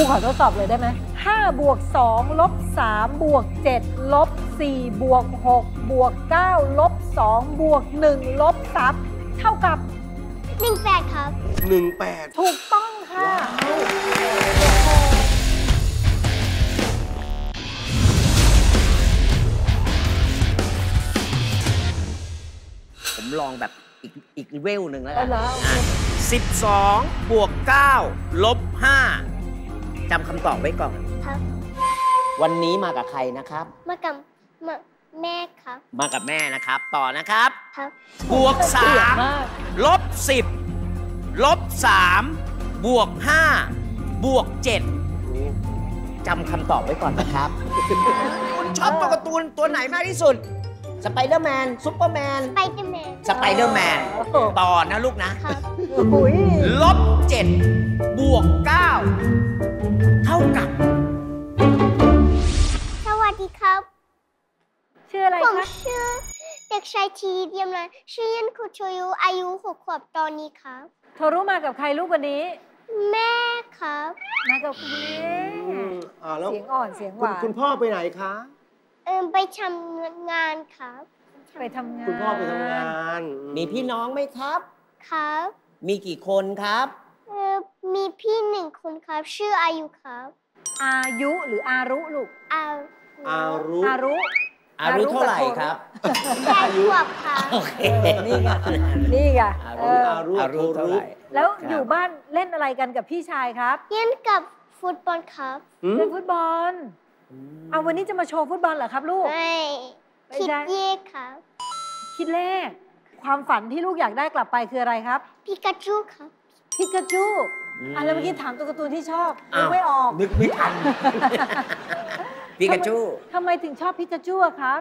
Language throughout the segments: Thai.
รูขอทดสอบเลยได้ไหม5บวก2ลบ3บวก7ลบ4บวก6บวก9ลบ2บวก1ลบ3เท่ากับหนึ่งแปดครับหนึ่งแปดถูกต้องค่ะ ผมลองแบบอีกอีกเวลหนึ่งแล้วเอากันเหรอโอเค12บวก9ลบ5 จำคำตอบไว้ก่อน ครับ วันนี้มากับใครนะครับ มากับมาแม่ครับ มากับแม่นะครับ ต่อนะครับ ครับ บวกเกลียดมาก3ลบ10ลบ3บวก5บวก7จำคำตอบไว้ก่อนนะครับ คุณชอบตัวการ์ตูนตัวไหนมากที่สุด สไปเดอร์แมนซุปเปอร์แมนไปเดอร์แมน สไปเดอร์แมนโอ้โหต่อนะลูกนะครับอุ้ยลบ7บวก9 ชื่ออะไรผมคะชื่อเด็กชายทีเดียมรันชื่อยันคุโชยุอายุหกขวบตอนนี้ครับโทรู้มากับใครลูกวันนี้ แม่ครับ มากับคุณแม่อ่าแล้วเสียงอ่อนเสียงหคุณวานคุณพ่อไปไหนคะเอิมไปทำงานครับ ไปทำงาน คุณพ่อไปทำงาน มีพี่น้องไหมครับ ครับ มีกี่คนครับเออมีพี่หนึ่งคนครับ ชื่ออายุครับ อายุหรืออารุลูกอาอารุอารุ อายุเท่าไหร่ครับแปดขวบครับโอเคนี่ไงนี่ไงอาเอรุออารุอายุเท่าไหร่แล้วครับอยู่บ้านเล่นอะไรกันกับพี่ชายครับ เล่นกับฟุตบอลครับหืมเล่นฟุตบอลเอาวันนี้จะมาโชว์ฟุตบอลเหรอครับลูกไม่ไม่คิดได้เย่ครับ คิดเลขความฝันที่ลูกอยากได้กลับไปคืออะไรครับปิกาจูครับ พิกาจู อืมอะแล้วเมื่อกี้ถามตัวการ์ตูนที่ชอบอ้านึวกไม่ออกนึกไม่ทันปิกาจูทำไมถึงชอบพิกาจูอะครับ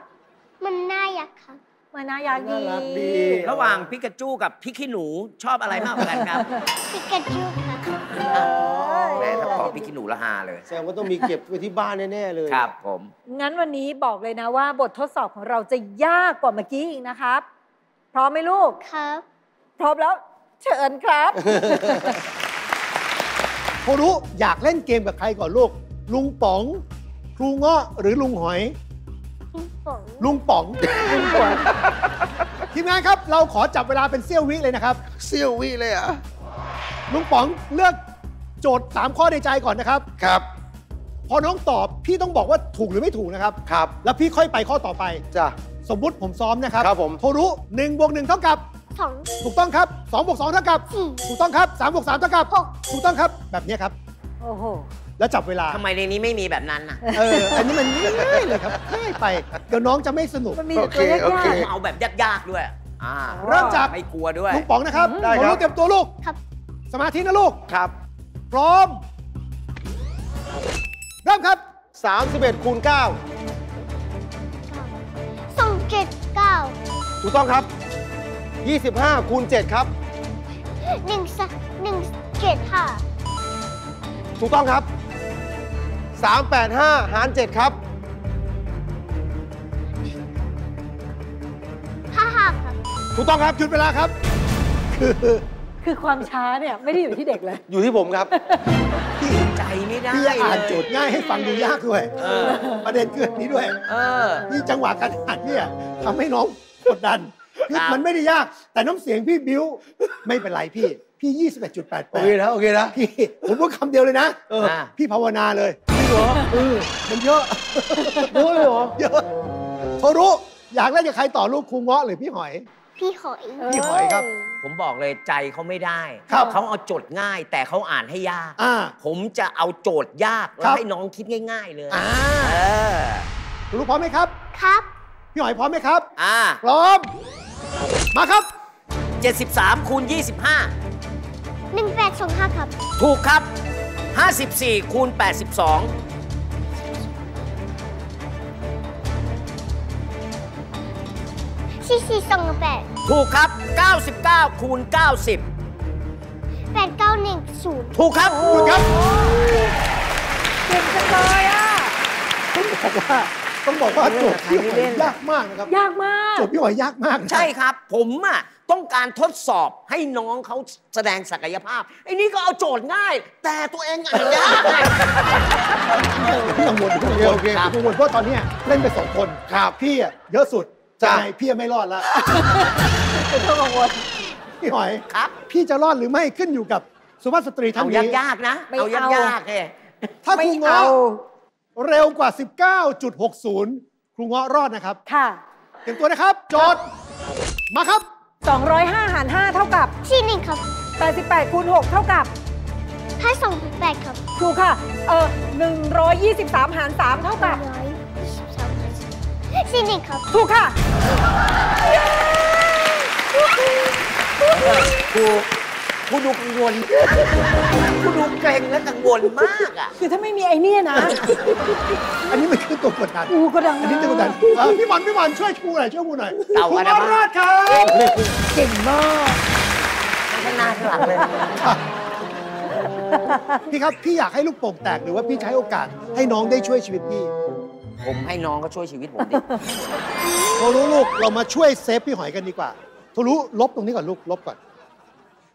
มันน่ายักครับ มันน่าอยากดีน่ารักดีระหว่างปิกาจูกับพี่ขี้หนูชอบอะไรมากกว่ากันครับปิกาจูครับแม่ถ้าตอบพี่ขี้หนูละฮาเลย แสดงว่าต้องมีเก็บไว้ที่บ้านแน่ๆเลยครับผม งั้นวันนี้บอกเลยนะว่า บททดสอบของเราจะยากกว่าเมื่อกี้อีกนะครับ พร้อมไหมลูก ครับ พร้อมแล้วเชิญครับโค รุอยากเล่นเกมกับใครก่อนลูก ลุงป๋อง ครูเงาะหรือลุงหอยปิงปองลุงป๋องลุงป๋องทีมงานครับ เราขอจับเวลาเป็นเสี้ยววิเลยนะครับ เซี่ยววิเลยเหรอะลุงป๋องเลือกโจทย์3ข้อในใจก่อนนะครับ ครับ พอน้องตอบพี่ต้องบอกว่าถูกหรือไม่ถูกนะครับ ครับ แล้วพี่ค่อยไปข้อต่อไป จ้ะ สมมุติผมซ้อมนะครับครับผม โทรุ1บวก1เท่ากับ สองถูกต้องครับ2บวก2เท่ากับสี่ถูกต้องครับ3บวก3เท่ากับหกถูกต้องครับ แบบนี้ครับ โอ้โห แล้วจับเวลา ทำไมในนี้ไม่มีแบบนั้นน่ะ เออ อันนี้มันง่ายเลยครับง่ายไป เดี๋ยวน้องจะไม่สนุก มันมีแต่ตัวโอเคยากโอเคๆเอาแบบยากๆด้วย อ่าเริ่มจาก ไม่กลัวด้วย ลุงป๋องนะครับได้ครับโทเตรียมตัวลูก ครับ สมาธินะลูก ครับ พร้อม เริ่มครับ 31คูณ9สองเจ็ดเก้าถูกต้องครับ 25คูณ7ครับ หนึ่งสหนึ่งเจ็ดห้าถูกต้องครับ 385 หาร 7 ครับ ห้าห้าครับถูกต้องครับหยุดเวลาครับ คือคือความช้าเนี่ยไม่ได้อยู่ที่เด็กเลย อยู่ที่ผมครับ ใจไม่ได้พี่ยังอ่านเลยโจทย์ง่ายให้ฟังดูยากด้วยเออประเด็นคืออันนี้ด้วย เออพี่จังหวะการอ่านเนี่ยทำให้น้องกดดันพี่ ครับมันไม่ได้ยาก แต่น้ำเสียงพี่บิ้วไม่เป็นไรพี่ พี่ 21.88โอเคนะโอเคนะพี่ผมพูดคำเดียวเลยนะเอออ่าพี่ภาวนาเลยจริงเหรอเออมันเยอะเยอะเลยเหรอเยอะโทรุอยากเล่นกับใครต่อลูกครูเงาะหรือพี่หอยพี่หอยพี่หอยครับ ผมบอกเลยใจเขาไม่ได้ครับเขาเอาโจทย์ง่าย แต่เขาอ่านให้ยากอ่าผมจะเอาโจทย์ยากคแล้รัวบให้น้องคิดง่าย ๆ เลยอ่าเออครูพร้อมไหมครับ ครับ พี่หอยพร้อมไหมครับอ่าพร้อม มาครับ 73คูณหนึ่งแปดสองห้าครับ25ถูกครับ 54คูณ82 สี่สี่สองแปดถูกครับ 99คูณ90 แปดเก้าหนึ่งศูนย์ถูกครับหยุดครับ เก่งจังเลยอะต้องบอกว่า ต้องบอกว่าโจทย์พี่หอยยากมากนะครับ ยากมากโจทย์พี่หอยยากมากนะใช่ครับ ผมอะต้องการทดสอบให้น้องเขาแสดงศักยภาพไอ้นี่ก็เอาโจทย์ง่าย แต่ตัวเองอ่านยากไงพี่กังวลพี่กังวลโอเคพี่กังวลเพราะตอนเนี้ยเล่นไปสองคนครับพี่อะเยอะสุดจ้ะใช่พี่ไม่รอดแล้วเป็นตัวกังวลพี่หอยครับ พี่จะรอดหรือไม่ขึ้นอยู่กับสุภาพสตรีท่าเอานนี้ยากๆนะไม่เอาเอายากๆเลยถ้าคไม่รูเงาะเอา เร็วกว่า 19.60 ครูเงาะรอดนะครับ ค่ะเตรียมตัวนะครับ โจทย์มาครับ 205หาร5เท่ากับ ที่หนึ่งครับ88คูณ6เท่ากับ ห้าสองแปดครับถูกค่ะ เออ123 หาร 3 เท่ากับร้อยยี่สิบสามพันที่หนึ่งครับ ถูกค่ะค ครูดูกังวลครูดูเกรงและกังวลมากอะ คือถ้าไม่มีไอ้เนี่ยนะ อันนี้มันคือตัวกดดัน อูก็ดังอันนี้ตัวกดดันเออพี่บอลพี่บอลช่วยครูหน่อยช่วยครูหน่อยเต่าครูอันเงาะนั้นรอดครับเก่งมาก ข้างหน้าข้างหลังเลย พี่ครับ พี่อยากให้ลูกโป่งแตกหรือว่าพี่จะให้โอกาสให้น้องได้ช่วยชีวิตพี่ผมให้น้องเขาช่วยชีวิตผมดิ โทรู้ลูกเรามาช่วยเซฟพี่หอยกันดีกว่าโทรู้ลบตรงนี้ก่อนลูกลบก่อน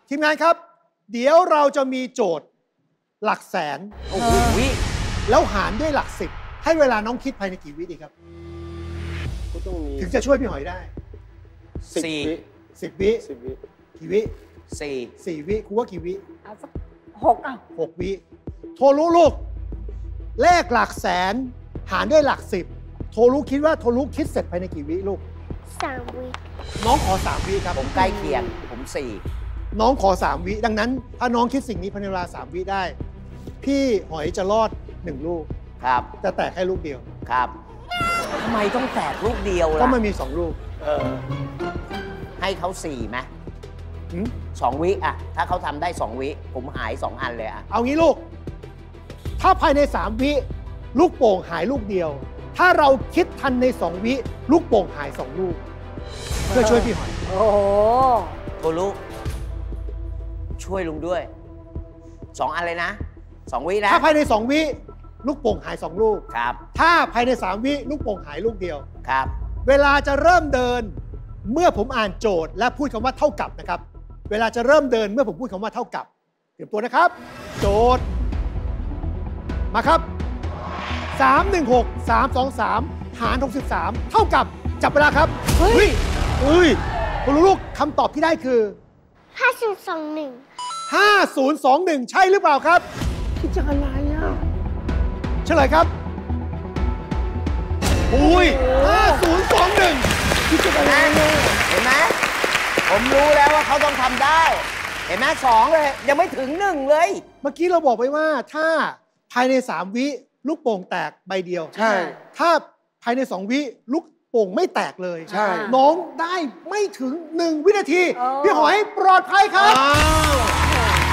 ทีมงานครับ เดี๋ยวเราจะมีโจทย์หลักแสนโอ้โหแล้วหารด้วยหลักสิบให้เวลาน้องคิดภายในกี่วิดีครับ ก็ต้องมีถึงจะช่วยพี่หอยได้สิบสี่ วิสิบวิสิบวิกี่วิสี่สี่วิครูว่ากี่วิเอาสักหกอะหกวิโทรู้ลูกแลกหลักแสน หารด้วยหลักสิบโทรู้คิดว่าโทรู้คิดเสร็จภายในกี่วิลูก สามวิน้องขอสามวิครับ ผมใกล้เคียง ผมสี่ น้องขอสามวิ ดังนั้น ถ้าน้องคิดสิ่งนี้ภายในเวลาสามวิได้ พี่หอยจะรอดหนึ่งลูก ครับ จะแตกแค่ลูกเดียว ครับทำไมต้องแตกลูกเดียวก็ล่ะมันมีสองลูก เออ ให้เขาสี่ไหมหืมสองวิอะถ้าเขาทำได้สองวิผมหายสองอันเลยอะเอางี้ลูก ถ้าภายในสามวิ ลูกโป่งหายลูกเดียว ถ้าเราคิดทันในสองวิ ลูกโป่งหายสองลูก เพื่อช่วยพี่หอย โอ้โห โทรุ ช่วยลุงด้วยสองอันเลยนะสองวินะ ถ้าภายในสองวิลูกโป่งหายสองลูก ครับ ถ้าภายในสามวิลูกโป่งหายลูกเดียว ครับ เวลาจะเริ่มเดินเมื่อผมอ่านโจทย์ และพูดคำว่าเท่ากับนะครับ เวลาจะเริ่มเดินเมื่อผมพูดคำว่าเท่ากับเตรียมตัวนะครับ โจทย์ มาครับ 316 323 หาร 63 เท่ากับจับเวลาครับเฮ้ยเฮ้ยคุณลูกคำตอบที่ได้คือ ห้าศูนย์สองหนึ่ง5021 ใช่หรือเปล่าครับ คิดจะอะไรอะเฉลยครับ อุ้ย5021คิดจะอะไรเห็นไหมเห็นไหมผมรู้แล้วว่าเขาต้องทำได้ เห็นไหมสองเลย ยังไม่ถึงหนึ่งเลย เมื่อกี้เราบอกไปว่าถ้าภายใน 3 วิลูกโป่งแตกใบเดียว ใช่ ถ้าถ้าภายใน 2 วิลูก โป่งไม่แตกเลย ใช่ น้องได้ไม่ถึง1วินาทีอ๋อพี่หอยปลอดภัยครับอ้าว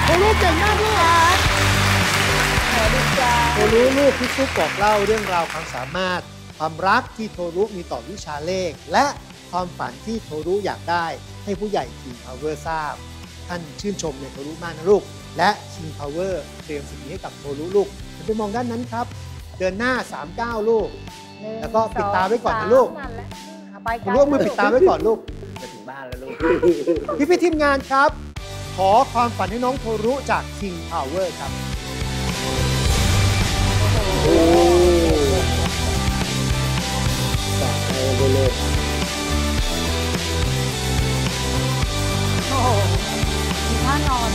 โทรู้เก่งมากลูกสวัสดีจ้าโทรู้ลูกพี่ซุปบอกเล่าเรื่องราวความสามารถ ความรักที่โทรู้มีต่อวิชาเลข และความฝันที่โทรู้อยากได้ให้ผู้ใหญ่ King Power ทราบ ท่านชื่นชมในโทรู้มากนะลูก และ King Power เตรียมสิ่งนี้ให้กับโทรู้ลูกเดี๋ยวไปมองด้านนั้นครับ เดินหน้า 39 ลูกหนึ่ง แล้วก็ปิดตาไว้ก่อนนะสงลูกสามนั่นแหละเอาไปคุณลูกเอามือปิดตาไว้ก่อนลูกจะถึงบ้านแล้วลูก พี่พี่ๆทีมงานครับ ขอความฝันให้น้องโทรุจาก King Power ครับสายไปเลยโอ้โหมีท่านอน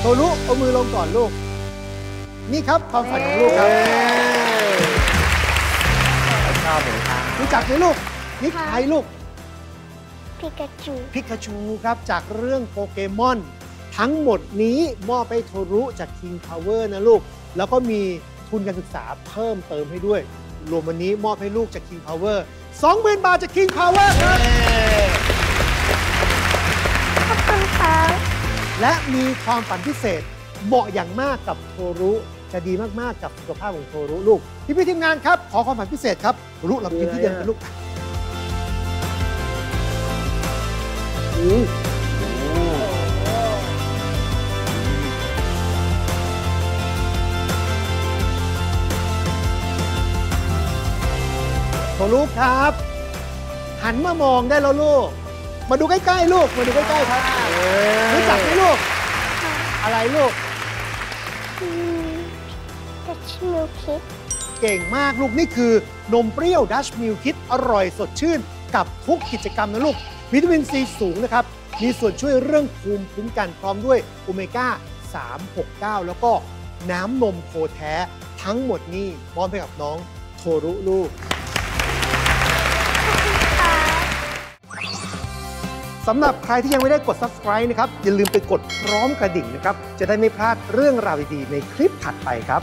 โทรุเอามือลงก่อนลูก นี่ครับความฝันของลูกครับ ชอบเหมือนกันรู้จักไหมลูกนี่ใครลูกพิกาจูพิกาชูครับจากเรื่องโปเกมอน ทั้งหมดนี้มอบให้โทรุจาก King Power นะลูก แล้วก็มีทุนการศึกษาเพิ่มเติมให้ด้วย รวมวันนี้มอบให้ลูกจาก King Power 20,000 บาทจาก King Power ครับขอบคุณครับและมีความฝันพิเศษเหมาะอย่างมากกับโทรุ จะดีมาก ๆ กับสุขภาพของโทรุลูกพี่พี่ทีมงานครับ ขอความฝันพิเศษครับรุเรากินที่เดิมกันลูกโทรุครับ หันมามองได้แล้วลูก มาดูใกล้ ๆ ลูก มาดูใกล้ ๆ ครับรู้จักไหมลูก อะไรลูก ชมิลคิดเก่งมากลูกนี่คือนมเปรี้ยวดัชมิลคิดอร่อยสดชื่น กับทุกกิจกรรมนะลูก วิตามินซีสูงนะครับ มีส่วนช่วยเรื่องภูมิคุ้มกันพร้อมด้วยโอเมก้า 369 แล้วก็น้ำนมโคแท้ทั้งหมดนี้มอบให้กับน้องโทรุลูกสำหรับใครที่ยังไม่ได้กด subscribe นะครับ อย่าลืมไปกดพร้อมกระดิ่งนะครับ จะได้ไม่พลาดเรื่องราวดีๆในคลิปถัดไปครับ